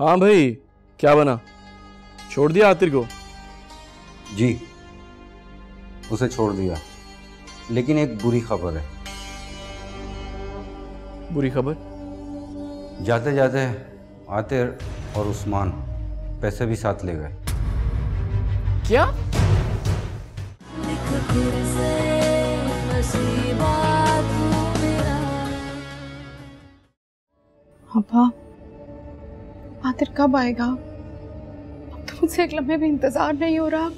ہاں بھائی کیا بنا؟ چھوڑ دیا عاطر کو؟ جی اسے چھوڑ دیا۔ لیکن ایک بری خبر ہے۔ بری خبر؟ جاتے جاتے عاطر اور عثمان پیسے بھی ساتھ لے گئے۔ کیا؟ عاطر کب آئے گا؟ اب تو مجھ سے ایک لمحے بھی انتظار نہیں ہو رہا۔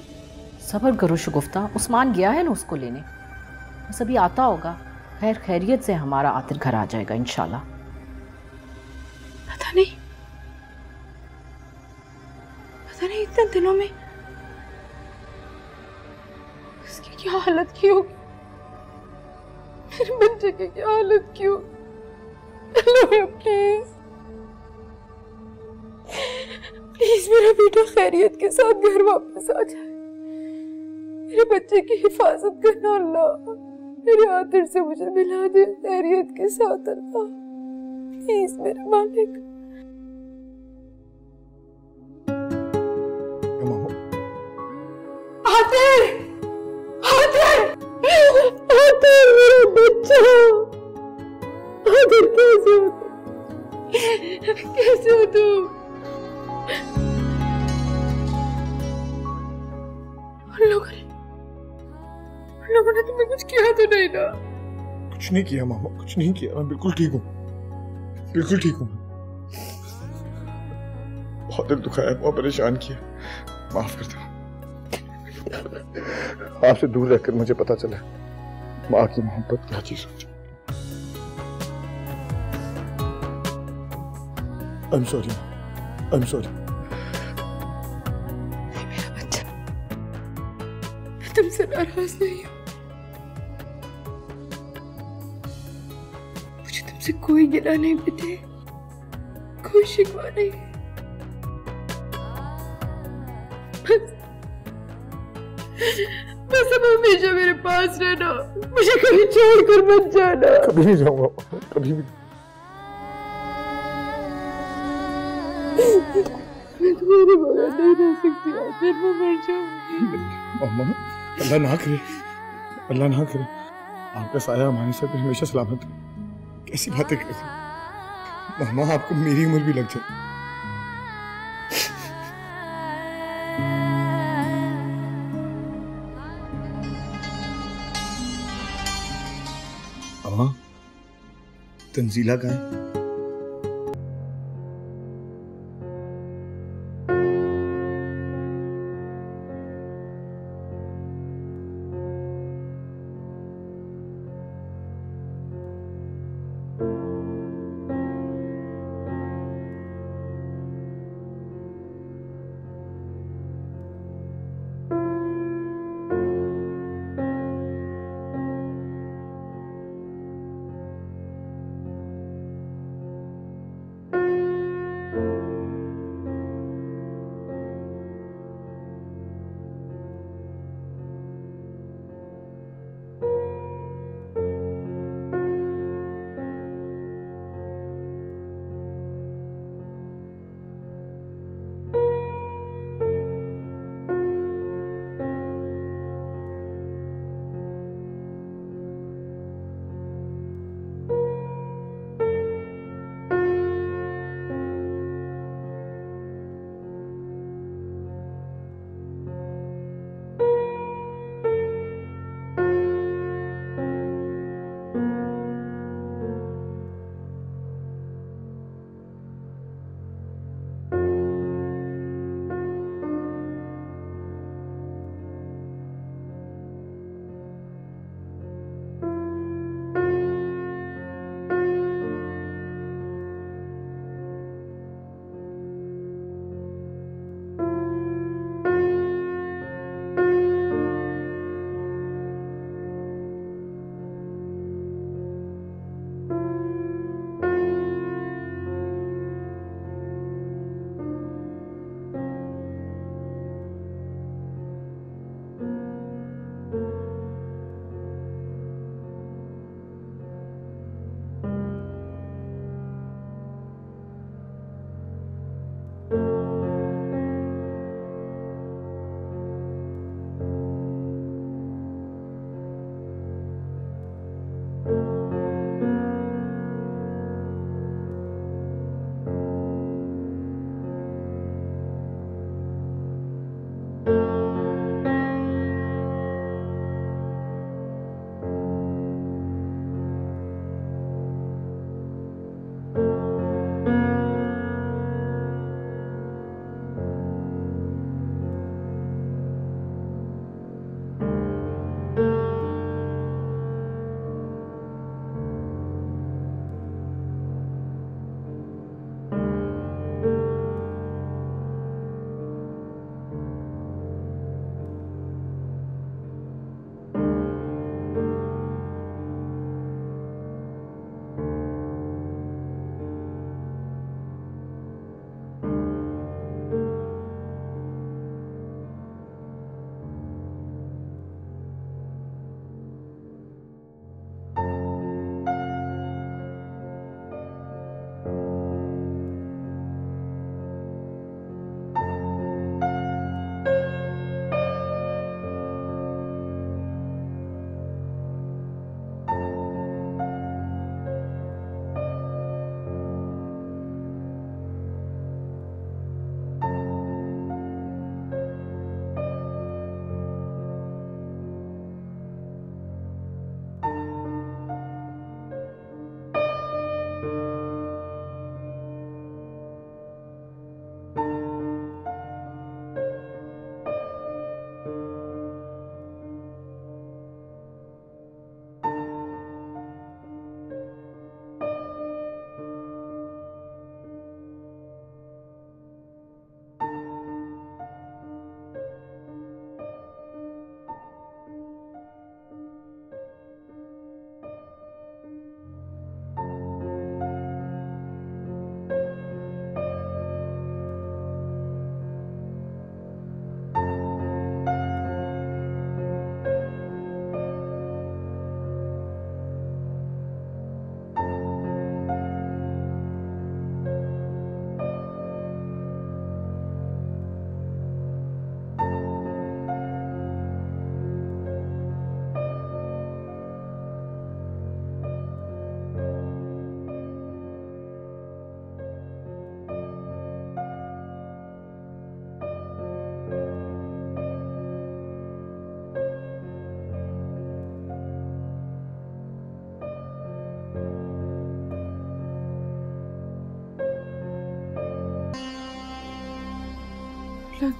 صبر کرو شگفتہ عثمان گیا ہے نا اس کو لینے۔ بس ابھی آتا ہوگا۔ خیر خیریت سے ہمارا عاطر گھر آ جائے گا انشاءاللہ۔ پتہ نہیں۔ پتہ نہیں اتنے دنوں میں اس کی کیا حالت کی ہوگی میرے بچے کی کیا حالت کی ہوگی اللہ پلیز پلیز میرا بیٹا خیریت کے ساتھ گھر واپس آ جائے۔ میرے بچے کی حفاظت کرنا اللہ۔ میرے عاطر سے مجھے ملا دے خیریت کے ساتھ اللہ۔ پلیز میرے مالک۔ عاطر کچھ نہیں کیا ماما کچھ نہیں کیا میں بالکل ٹھیک ہوں بالکل ٹھیک ہوں بہت دل دکھایا بہت پریشان کیا معاف کر دو آپ سے دور رہ کر مجھے پتا چلا ماں کی محبت کیا چیز ہوتی I'm sorry. I'm sorry. میرا بچہ میں تم سے ناراض نہیں ہوں سے کوئی گلا نہیں بیٹے کوئی شکوا نہیں بس۔ بس اب ہمیشہ میرے پاس رہنا۔ مجھے کبھی چھوڑ کر مت جانا۔ کبھی نہیں جاؤں گا۔ کبھی بھی۔ میں تمہارے بغیر نہیں رہ سکتی۔ آخر میں مر جاؤں گی۔ ماما اللہ نہ کرے۔ اللہ نہ کرے۔ آپ کا سایہ ہمارے ساتھ ہمیشہ سلامت ہو کیسی باتیں کرتی ماما آپ کو میری عمر بھی لگ جائے۔ تنزیلہ کہاں ہے۔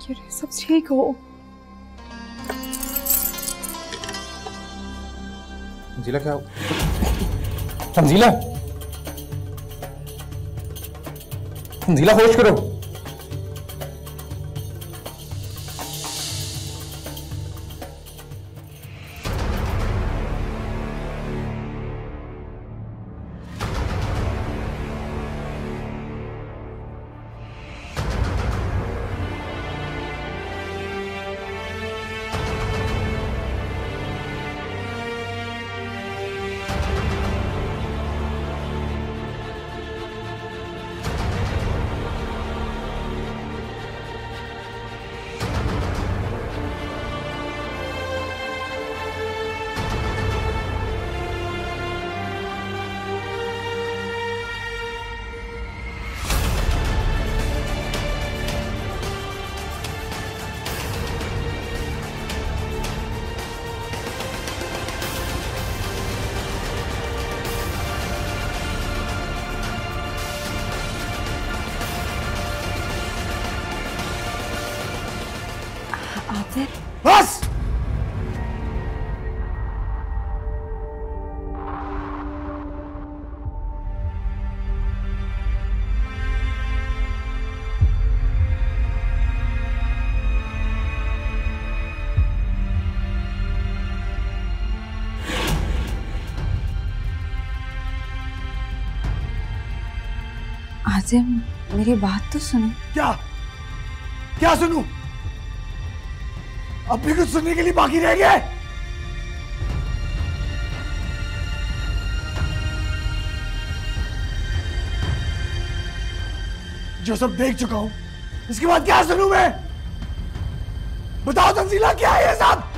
کرے سب ٹھیک ہو تنزیلہ کیا تنزیلہ تنزیلہ کرو آزم میری بات تو سنو۔ کیا؟ کیا سنوں؟ اب بھی کچھ سننے کے لیے باقی رہ گیا ہے؟ جو سب دیکھ چکا ہوں، اس کے بعد کیا سنوں میں؟ بتاؤ تنزیلہ کیا ہے یہ سب؟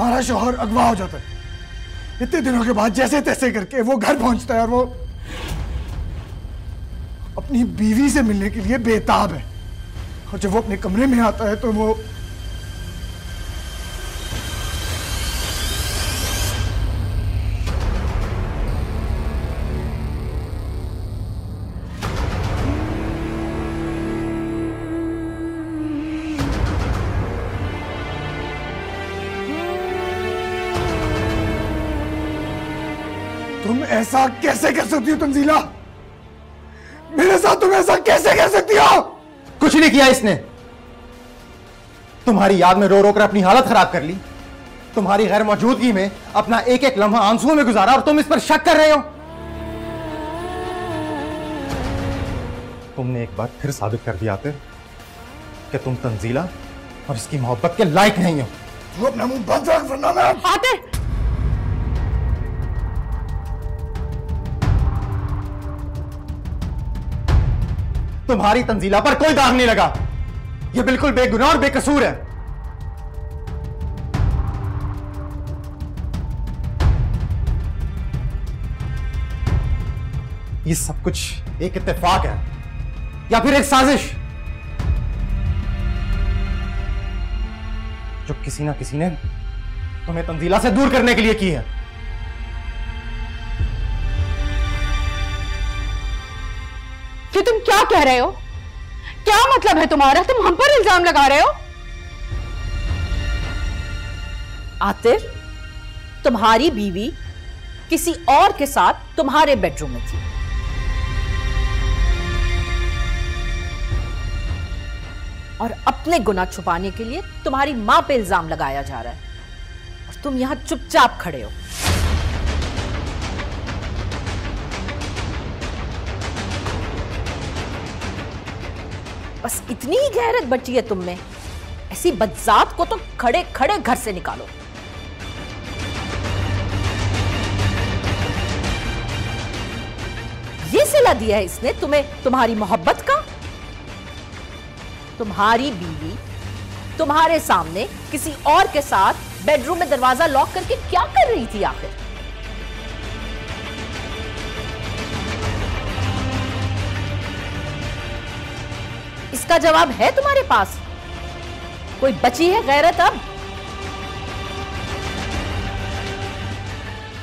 ہمارا شوہر اگوا ہو جاتا ہے۔ اتنے دنوں کے بعد جیسے تیسے کر کے وہ گھر پہنچتا ہے اور وہ اپنی بیوی سے ملنے کے لیے بےتاب ہے۔ اور جب وہ اپنے کمرے میں آتا ہے تو وہ تم ایسا کیسے کر سکتی ہو تنزیلہ؟ میرے ساتھ تم ایسا کیسے کر سکتی ہو؟ کچھ نہیں کیا اس نے۔ تمہاری یاد میں رو رو کر اپنی حالت خراب کر لی۔ تمہاری غیر موجودگی میں اپنا ایک ایک لمحہ آنسوؤں میں گزارا اور تم اس پر شک کر رہے ہو۔ تم نے ایک بار پھر ثابت کر دیا آتے کہ تم تنزیلہ اور اس کی محبت کے لائق نہیں ہو۔ تو اپنا منہ بند رکھ ورنہ میں آتے! تمہاری تنزیلہ پر کوئی داغ نہیں لگا۔ یہ بالکل بے گناہ اور بے قصور ہے۔ یہ سب کچھ ایک اتفاق ہے۔ یا پھر ایک سازش۔ جو کسی نہ کسی نے تمہیں تنزیلہ سے دور کرنے کے لیے کی ہے۔ کہ تم کیا کہہ رہے ہو؟ کیا مطلب ہے تمہارا؟ تم ہم پر الزام لگا رہے ہو؟ آتر، تمہاری بیوی کسی اور کے ساتھ تمہارے بیڈ روم میں تھی۔ اور اپنے گناہ چھپانے کے لیے تمہاری ماں پہ الزام لگایا جا رہا ہے۔ اور تم یہاں چپ چاپ کھڑے ہو۔ بس اتنی ہی غیرت بچی ہے تم میں۔ ایسی بدذات کو تو کھڑے کھڑے گھر سے نکالو۔ یہ صلہ دیا ہے اس نے تمہیں، تمہاری محبت کا۔ تمہاری بیوی، تمہارے سامنے کسی اور کے ساتھ بیڈ روم میں دروازہ لاک کر کے کیا کر رہی تھی آخر؟ کا جواب ہے تمہارے پاس؟ کوئی بچی ہے غیرت اب؟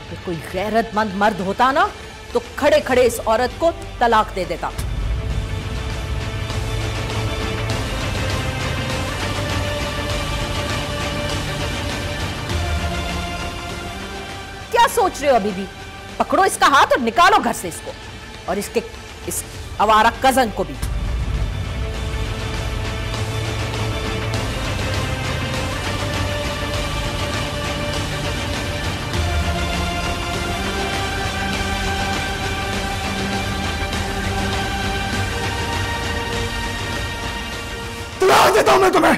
کہ کوئی غیرت مند مرد ہوتا نا، تو کھڑے کھڑے اس عورت کو طلاق دے دیتا۔ کیا سوچ رہے ہو ابھی بھی؟ پکڑو اس کا ہاتھ اور نکالو گھر سے اس کو، اور اس کے، اس آوارہ کزن کو بھی۔ طلاق دیتا ہوں میں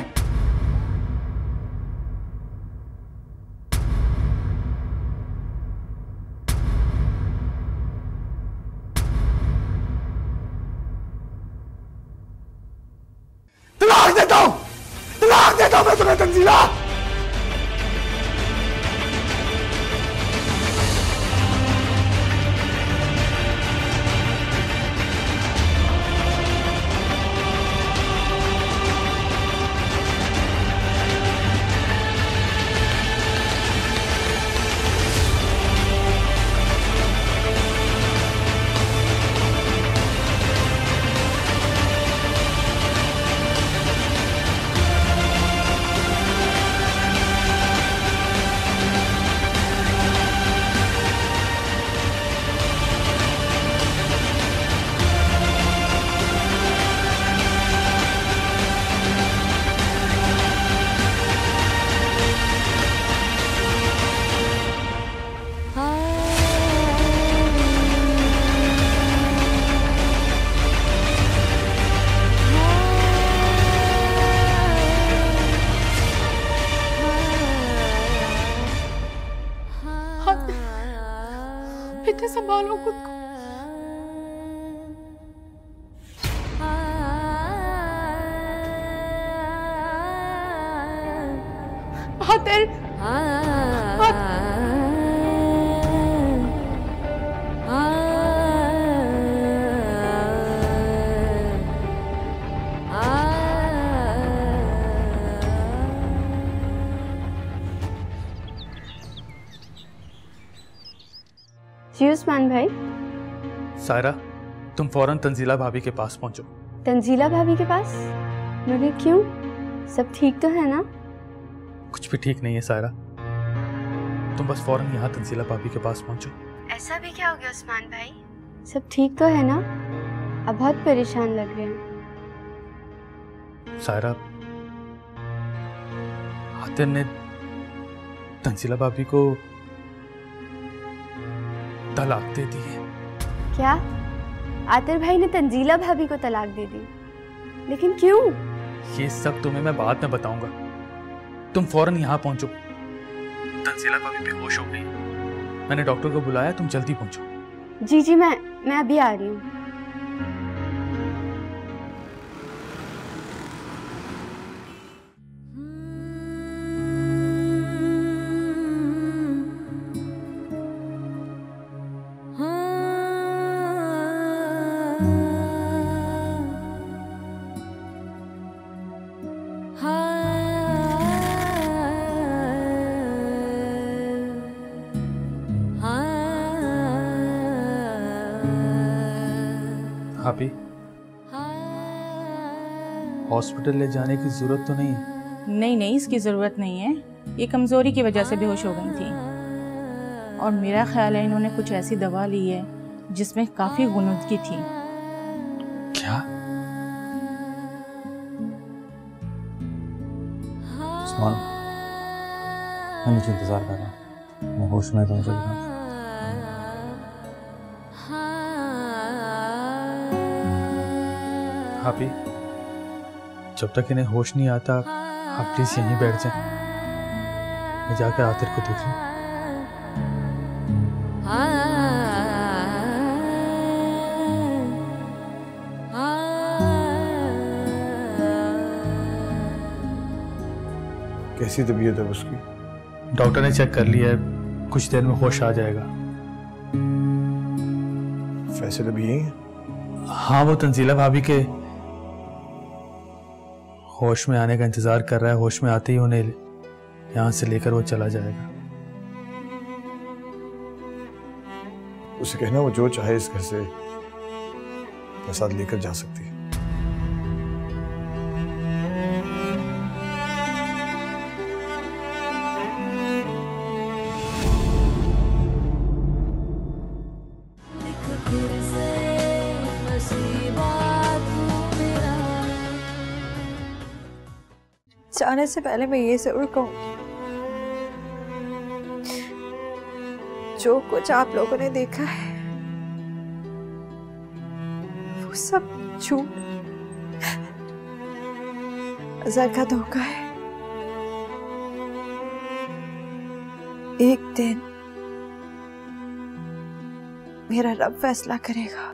بیٹا سنبھالو جی عثمان بھائی۔ سائرہ تم فوراً تنزیلہ بھابھی کے پاس پہنچو۔ تنزیلہ بھابھی کے پاس؟ مگر کیوں؟ سب ٹھیک تو ہے نا؟ کچھ بھی ٹھیک نہیں ہے سائرہ۔ تم بس فوراً یہاں تنزیلہ بھابھی کے پاس پہنچو۔ ایسا بھی کیا ہو گیا عثمان بھائی؟ سب ٹھیک تو ہے نا؟ اب بہت پریشان لگ رہے ہیں۔ سائرہ عاطر نے تنزیلہ بھابھی کو طلاق دے دی ہے۔ کیا؟ عاطر بھائی نے تنزیلہ بھابھی کو طلاق دے دی۔ لیکن کیوں؟ یہ سب تمہیں میں بعد میں بتاؤں گا۔ تم فوراً یہاں پہنچو۔ تنزیلہ بھابھی بے ہوش ہو گئی۔ میں نے ڈاکٹر کو بلایا تم جلدی پہنچو۔ جی جی میں میں ابھی آ رہی ہوں۔ بھابھی ہاسپٹل لے جانے کی ضرورت تو نہیں نہیں نہیں اس کی ضرورت نہیں ہے۔ یہ کمزوری کی وجہ سے بے ہوش ہو گئی تھی۔ اور میرا خیال ہے انہوں نے کچھ ایسی دوا لی ہے جس میں کافی غنودگی تھی۔ کیا؟ عثمان میں نیچے انتظار کر رہا ہوں۔ میں ہوش میں تو چل رہا بھابھی جب تک انہیں ہوش نہیں آتا آپ پلیز یہیں بیٹھ جائیں۔ میں جا کر عاطر کو دیکھ لوں۔ کیسی طبیعت ہے اس کی؟ ڈاکٹر نے چیک کر لیا ہے کچھ دیر میں ہوش آ جائے گا۔ فیصل ابھی یہی ہے ہاں وہ تنزیلہ بھابھی کے ہوش میں آنے کا انتظار کر رہا ہے، ہوش میں آتے ہی انہیں یہاں سے لے کر وہ چلا جائے گا۔ اسے کہنا، وہ جو چاہے اس گھر سے اپنے ساتھ لے کر جا سکتی ہے۔ سے پہلے میں یہ ضرور کہوں جو کچھ آپ لوگوں نے دیکھا ہے وہ سب جھوٹ ازر کا دھوکہ ہے ایک دن میرا رب فیصلہ کرے گا